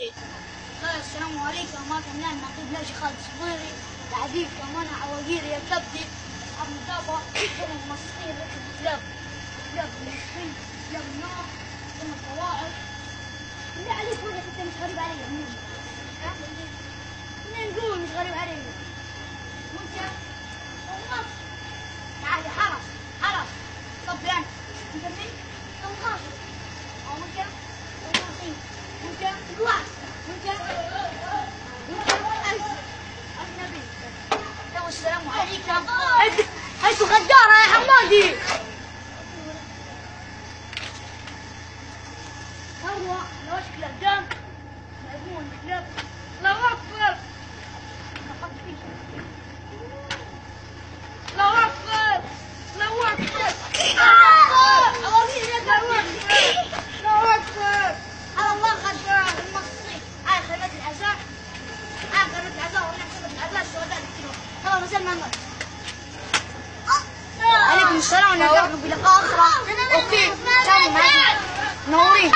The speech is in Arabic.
السلام عليكم. ما كان لنا نقيب ناجي خالد صغيري العديد كمان عواقير يا كبدي. أصحاب مدابة كل المصريين لكن كلاب كلاب المصريين كلاب النار ثم الطوائف اللي عليك وجهك انت مش غريب علي. منين؟ نقول مش غريب علي؟ ممكن النص تعالي حرس حرس. طب يعني أنت مين؟ الغاصب أو ممكن الغاصين السلام فيهم هلا مساء محمد عليكم السلام ونلقاكم بلقاء آخر أوكي سلام عليكم نورين